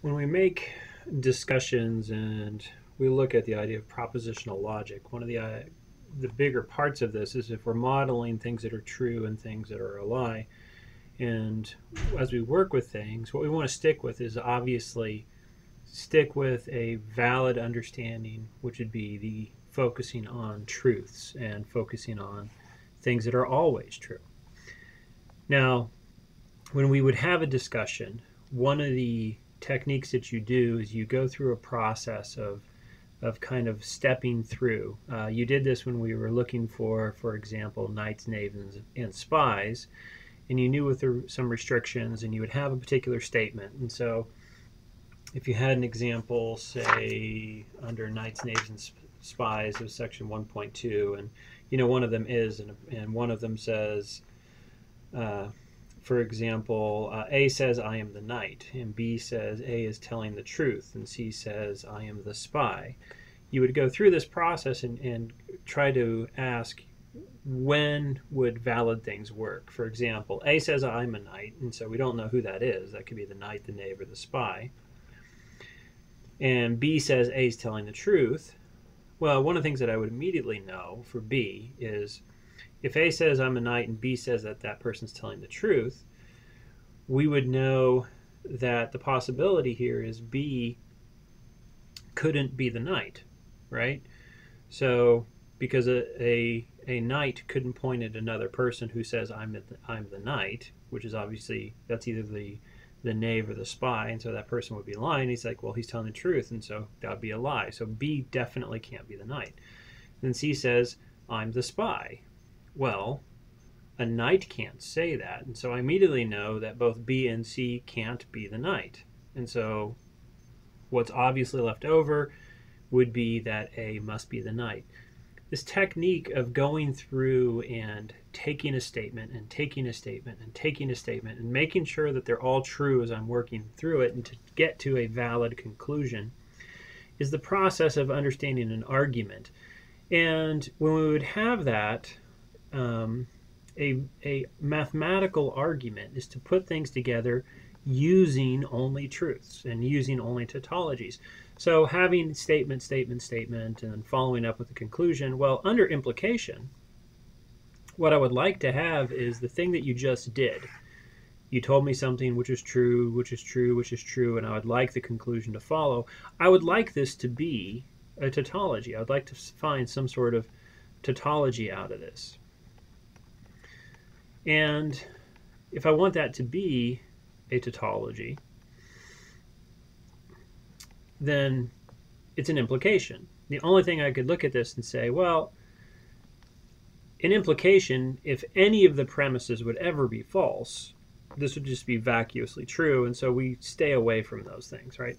When we make discussions and we look at the idea of propositional logic, one of the uh, the bigger parts of this is if we're modeling things that are true and things that are a lie. And as we work with things, what we want to stick with is obviously stick with a valid understanding, which would be the focusing on truths and focusing on things that are always true. Now, when we would have a discussion, one of the techniques that you do is you go through a process of of kind of stepping through. Uh, you did this when we were looking for, for example, knights, knaves, and, spies, and you knew with some restrictions, and you would have a particular statement. And so, if you had an example, say under knights, knaves, and spies of section 1.2, and you know one of them is, and, and one of them says. Uh, for example, uh, A says, I am the knight, and B says, A is telling the truth, and C says, I am the spy. You would go through this process and, and try to ask, when would valid things work? For example, A says, I'm a knight, and so we don't know who that is. That could be the knight, the knave, or the spy. And B says, A is telling the truth. Well, one of the things that I would immediately know for B is if A says I'm a knight and B says that that person's telling the truth, we would know that the possibility here is B couldn't be the knight, right? So because a, a, a knight couldn't point at another person who says I'm the, I'm the knight, which is obviously that's either the the knave or the spy, and so that person would be lying. He's like, well, he's telling the truth, and so that would be a lie. So B definitely can't be the knight. Then C says, I'm the spy, well, a knight can't say that. And so I immediately know that both B and C can't be the knight. And so what's obviously left over would be that A must be the knight. This technique of going through and taking a statement and taking a statement and taking a statement and making sure that they're all true as I'm working through it and to get to a valid conclusion is the process of understanding an argument. And when we would have that, um, a, a mathematical argument is to put things together using only truths and using only tautologies. So having statement, statement, statement, and following up with a conclusion, well, under implication, what I would like to have is the thing that you just did. You told me something which is true, which is true, which is true, and I would like the conclusion to follow. I would like this to be a tautology. I would like to find some sort of tautology out of this. And if I want that to be a tautology, then it's an implication. The only thing I could look at this and say, well, an implication, if any of the premises would ever be false, this would just be vacuously true, and so we stay away from those things, right?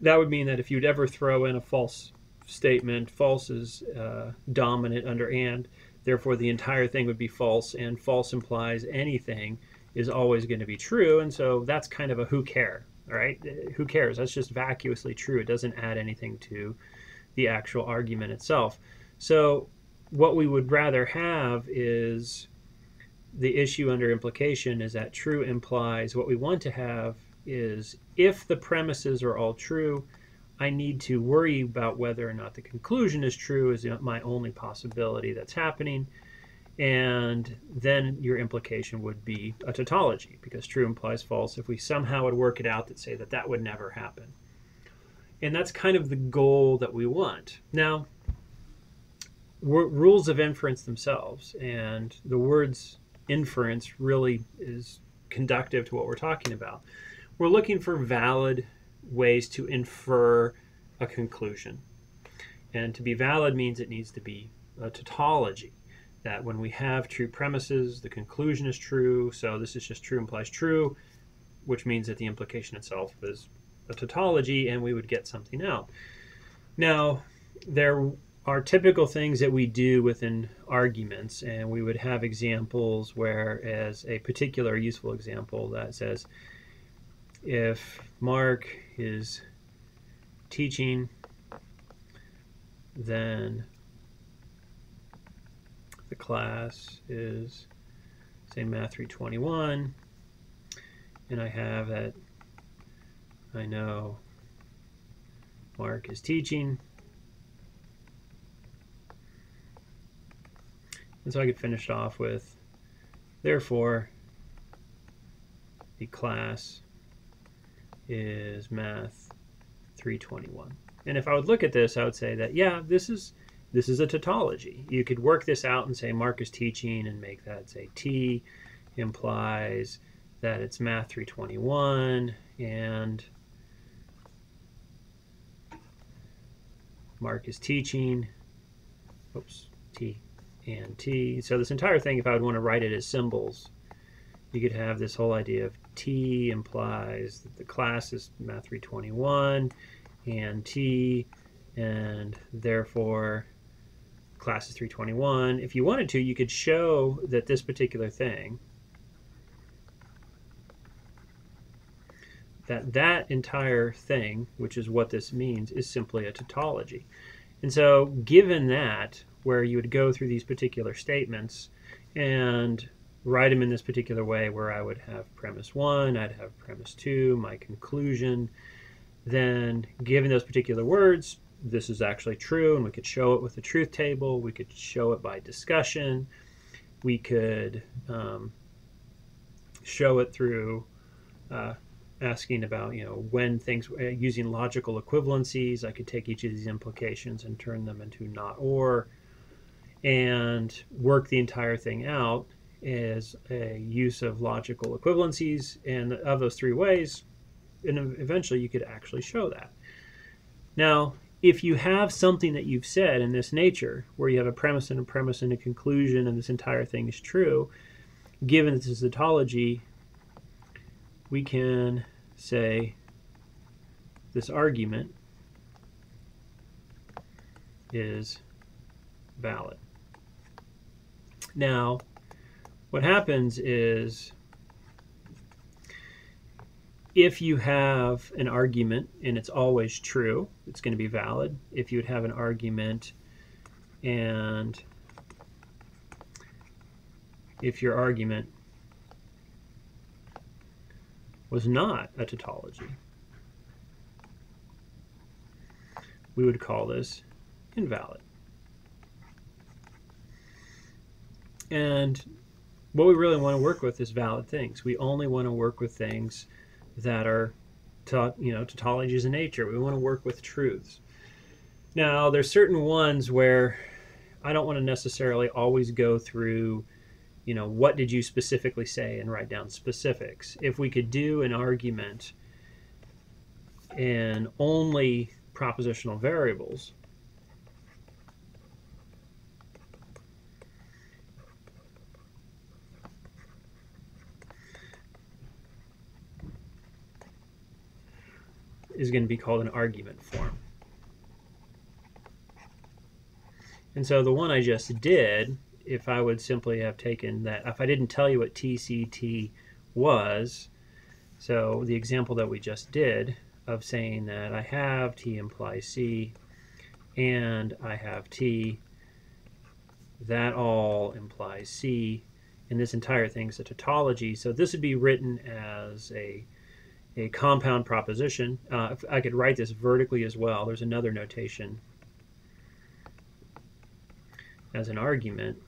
That would mean that if you'd ever throw in a false statement, false is uh, dominant under and, Therefore, the entire thing would be false, and false implies anything is always going to be true. And so that's kind of a who care, right? Who cares? That's just vacuously true. It doesn't add anything to the actual argument itself. So, what we would rather have is the issue under implication is that true implies what we want to have is if the premises are all true, I need to worry about whether or not the conclusion is true is my only possibility that's happening. And then your implication would be a tautology because true implies false. If we somehow would work it out that say that that would never happen. And that's kind of the goal that we want. Now, rules of inference themselves and the words inference really is conductive to what we're talking about. We're looking for valid ways to infer a conclusion. And to be valid means it needs to be a tautology. That when we have true premises, the conclusion is true. So this is just true implies true, which means that the implication itself is a tautology and we would get something out. Now, there are typical things that we do within arguments, and we would have examples where, as a particular useful example, that says, if Mark is teaching, then the class is say math 321 and I have that I know Mark is teaching. And so I could finish off with, therefore, the class is math 321. And if I would look at this, I would say that, yeah, this is this is a tautology. You could work this out and say Mark is teaching and make that say T implies that it's math 321 and Mark is teaching. Oops, T and T. So this entire thing, if I would want to write it as symbols, you could have this whole idea of T implies that the class is math 321 and T and therefore class is 321. If you wanted to, you could show that this particular thing, that that entire thing, which is what this means, is simply a tautology. And so given that, where you would go through these particular statements and write them in this particular way where I would have premise one, I'd have premise two, my conclusion, then given those particular words, this is actually true, and we could show it with the truth table, we could show it by discussion, we could um, show it through uh, asking about, you know, when things, uh, using logical equivalencies, I could take each of these implications and turn them into not or, and work the entire thing out as a use of logical equivalencies. And of those three ways, and eventually you could actually show that. Now, if you have something that you've said in this nature, where you have a premise and a premise and a conclusion, and this entire thing is true, given this is tautology, we can say this argument is valid. Now, what happens is if you have an argument and it's always true, it's going to be valid. If you would have an argument and if your argument was not a tautology, we would call this invalid. And what we really want to work with is valid things. We only want to work with things that are ta- you know tautologies in nature. We want to work with truths. Now, there's certain ones where I don't want to necessarily always go through, you know, what did you specifically say and write down specifics. If we could do an argument in only propositional variables, is going to be called an argument form. And so the one I just did, if I would simply have taken that, if I didn't tell you what TCT was, so the example that we just did of saying that I have T implies C and I have T, that all implies C, and this entire thing is a tautology. So this would be written as a a compound proposition. Uh, I could write this vertically as well. There's another notation as an argument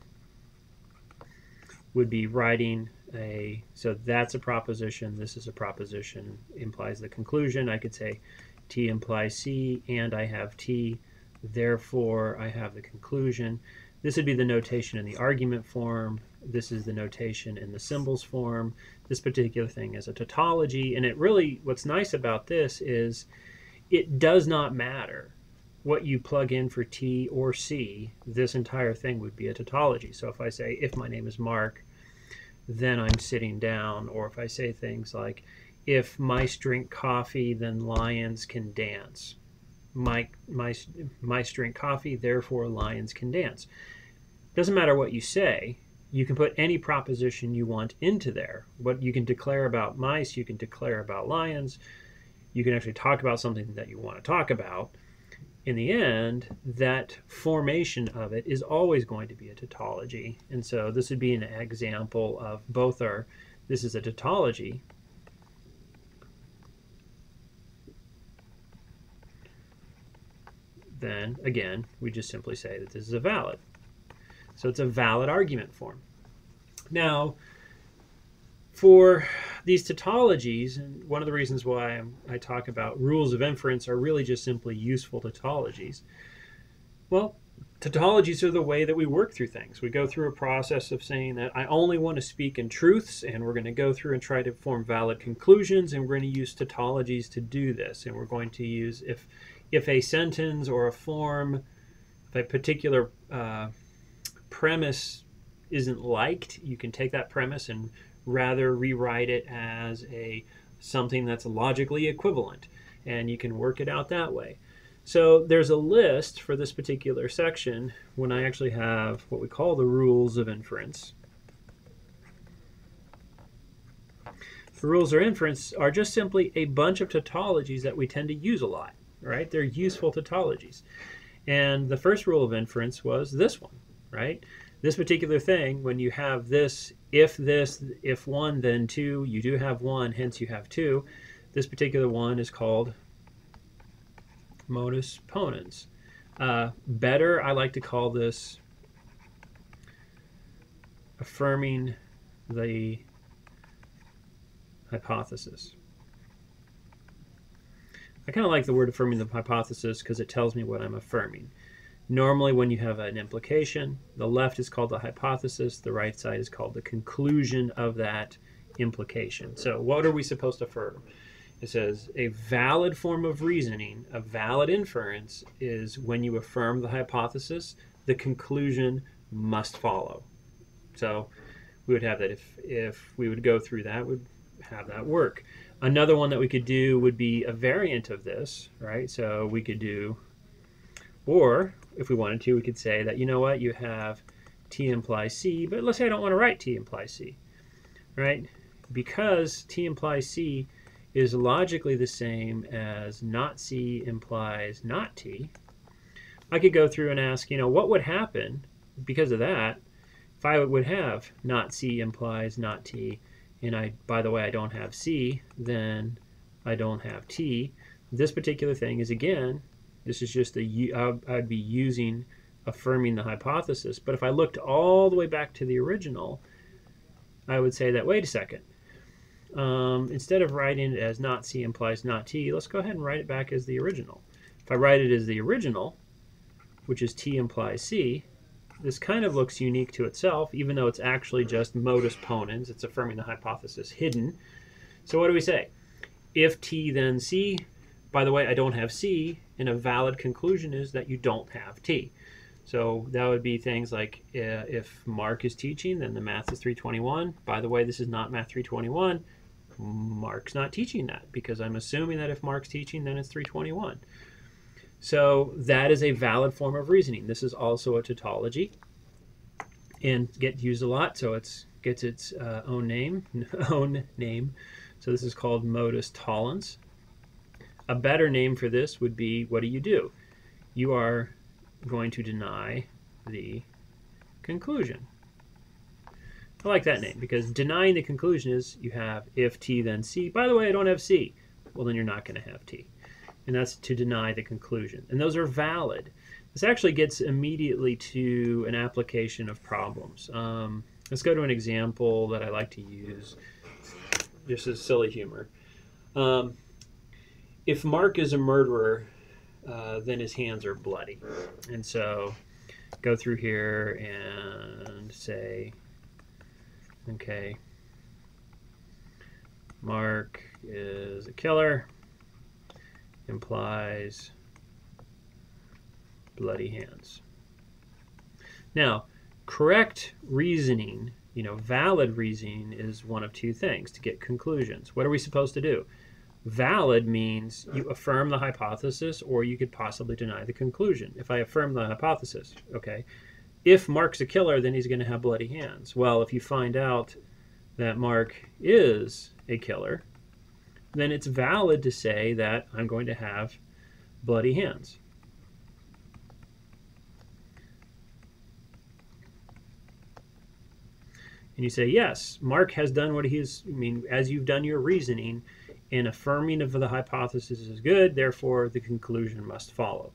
would be writing a, so that's a proposition, this is a proposition, implies the conclusion. I could say T implies C and I have T, therefore I have the conclusion. This would be the notation in the argument form. This is the notation in the symbols form. This particular thing is a tautology. And it really, what's nice about this is it does not matter what you plug in for T or C. This entire thing would be a tautology. So if I say, if my name is Mark, then I'm sitting down. Or if I say things like, if mice drink coffee, then lions can dance. My, mice, mice drink coffee, therefore lions can dance. Doesn't matter what you say, you can put any proposition you want into there. What you can declare about mice, you can declare about lions, you can actually talk about something that you want to talk about. In the end, that formation of it is always going to be a tautology. And so this would be an example of both are, this is a tautology, then again, we just simply say that this is a valid. So it's a valid argument form. Now, for these tautologies, and one of the reasons why I talk about rules of inference are really just simply useful tautologies. Well, tautologies are the way that we work through things. We go through a process of saying that I only want to speak in truths, and we're going to go through and try to form valid conclusions, and we're going to use tautologies to do this. And we're going to use if if a sentence or a form, if a particular uh, premise isn't liked, you can take that premise and rather rewrite it as a something that's logically equivalent, and you can work it out that way. So there's a list for this particular section when I actually have what we call the rules of inference. The rules of inference are just simply a bunch of tautologies that we tend to use a lot, right? They're useful tautologies. And the first rule of inference was this one, right? This particular thing, when you have this, if this, if one, then two, you do have one, hence you have two. This particular one is called modus ponens. Uh, better, I like to call this affirming the hypothesis. I kind of like the word affirming the hypothesis because it tells me what I'm affirming. Normally, when you have an implication, the left is called the hypothesis, the right side is called the conclusion of that implication. So, what are we supposed to affirm? It says a valid form of reasoning, a valid inference, is when you affirm the hypothesis, the conclusion must follow. So we would have that if if we would go through that, we would have that work. Another one that we could do would be a variant of this, right? So we could do, or if we wanted to, we could say that you know what, you have T implies C, but let's say I don't want to write T implies C, right? Because T implies C is logically the same as not C implies not T, I could go through and ask, you know, what would happen because of that if I would have not C implies not T, and I, by the way, I don't have C, then I don't have T. This particular thing is, again, this is just a, I'd be using affirming the hypothesis. But if I looked all the way back to the original, I would say that, wait a second, um, instead of writing it as not C implies not T, let's go ahead and write it back as the original. If I write it as the original, which is T implies C, this kind of looks unique to itself, even though it's actually just modus ponens. It's affirming the hypothesis hidden. So what do we say? If T then C, by the way, I don't have C, and a valid conclusion is that you don't have T. So that would be things like uh, if Mark is teaching, then the math is 321. By the way, this is not math 321. Mark's not teaching that because I'm assuming that if Mark's teaching, then it's 321. So that is a valid form of reasoning. This is also a tautology and get used a lot, so it gets its uh, own name, own name. So this is called modus tollens. A better name for this would be, what do you do? You are going to deny the conclusion. I like that name because denying the conclusion is you have if T then C. By the way, I don't have C. Well, then you're not going to have T. And that's to deny the conclusion. And those are valid. This actually gets immediately to an application of problems. Um, let's go to an example that I like to use just as silly humor. Um, if Mark is a murderer, uh, then his hands are bloody. And so go through here and say Okay. Mark is a killer. Implies bloody hands. Now, correct reasoning, you know, valid reasoning is one of two things to get conclusions. What are we supposed to do? Valid means you affirm the hypothesis or you could possibly deny the conclusion. If I affirm the hypothesis, okay, if Mark's a killer, then he's going to have bloody hands. Well, if you find out that Mark is a killer, then it's valid to say that I'm going to have bloody hands. And you say, yes, Mark has done what he's, I mean, as you've done your reasoning, and affirming of the hypothesis is good, therefore the conclusion must follow.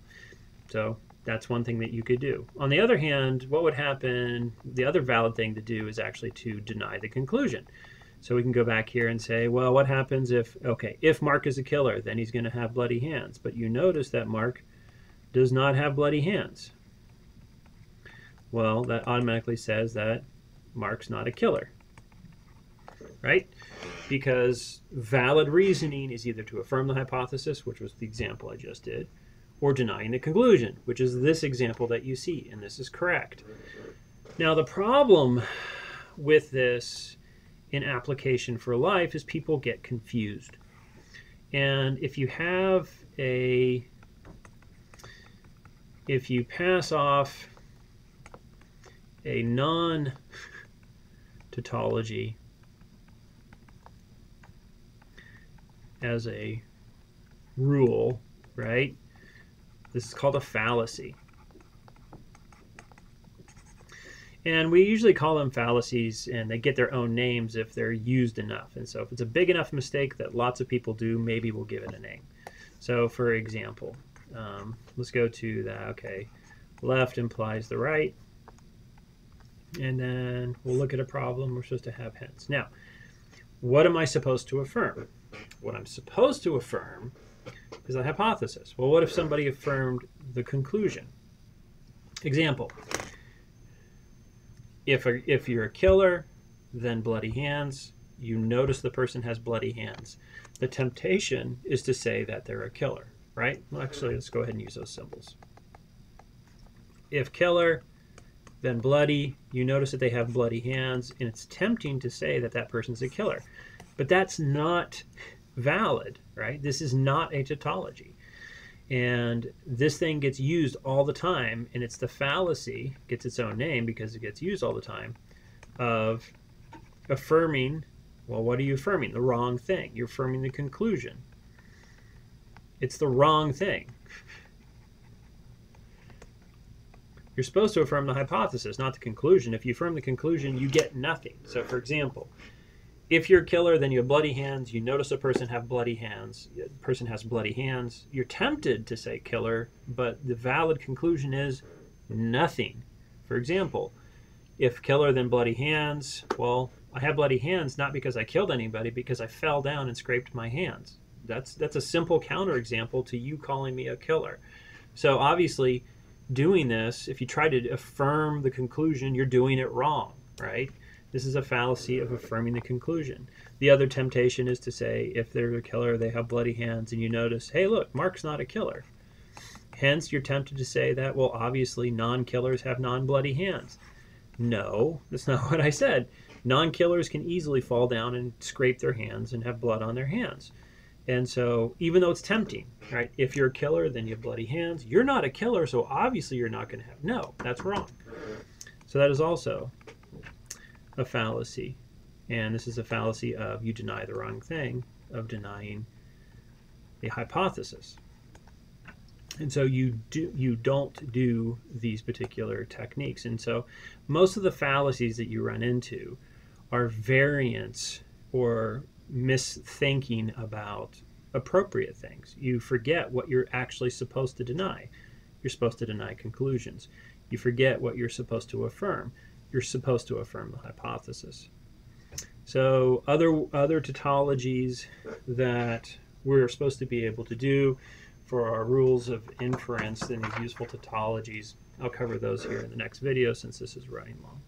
So that's one thing that you could do. On the other hand, what would happen? The other valid thing to do is actually to deny the conclusion. So we can go back here and say, well, what happens if, okay, if Mark is a killer, then he's going to have bloody hands. But you notice that Mark does not have bloody hands. Well, that automatically says that Mark's not a killer, right? Because valid reasoning is either to affirm the hypothesis, which was the example I just did, or denying the conclusion, which is this example that you see, and this is correct. Now, the problem with this in application for life is people get confused. And if you have a, if you pass off a non tautology as a rule, right? This is called a fallacy. And we usually call them fallacies, and they get their own names if they're used enough. And so, if it's a big enough mistake that lots of people do, maybe we'll give it a name. So, for example, um, let's go to the Okay, left implies the right. And then we'll look at a problem. We're supposed to have hence. Now, what am I supposed to affirm? What I'm supposed to affirm is a hypothesis. Well, what if somebody affirmed the conclusion? Example if a, if you're a killer, then bloody hands. You notice the person has bloody hands. The temptation is to say that they're a killer, right? Well, actually, let's go ahead and use those symbols. If killer, then bloody, you notice that they have bloody hands, and it's tempting to say that that person's a killer. But that's not valid, right? This is not a tautology. And this thing gets used all the time, and it's the fallacy, gets its own name because it gets used all the time, of affirming, well, what are you affirming? The wrong thing. You're affirming the conclusion. It's the wrong thing. You're supposed to affirm the hypothesis, not the conclusion. If you affirm the conclusion, you get nothing. So, for example, if you're a killer, then you have bloody hands. You notice a person have bloody hands. A person has bloody hands. You're tempted to say killer, but the valid conclusion is nothing. For example, if killer then bloody hands, well, I have bloody hands not because I killed anybody, because I fell down and scraped my hands. That's that's a simple counterexample to you calling me a killer. So obviously, doing this, if you try to affirm the conclusion, you're doing it wrong, right? This is a fallacy of affirming the conclusion. The other temptation is to say, if they're a killer, they have bloody hands, and you notice, hey, look, Mark's not a killer. Hence, you're tempted to say that, well, obviously, non killers have non bloody hands. No, that's not what I said. Non killers can easily fall down and scrape their hands and have blood on their hands. And so, even though it's tempting, right? If you're a killer, then you have bloody hands. You're not a killer, so obviously you're not going to have. No, that's wrong. So, that is also a fallacy. And this is a fallacy of you deny the wrong thing, of denying a hypothesis. And so you do you don't do these particular techniques. And so most of the fallacies that you run into are variants or misthinking about appropriate things. You forget what you're actually supposed to deny. You're supposed to deny conclusions. You forget what you're supposed to affirm you're supposed to affirm the hypothesis. So other other tautologies that we're supposed to be able to do for our rules of inference and these useful tautologies, I'll cover those here in the next video since this is running long.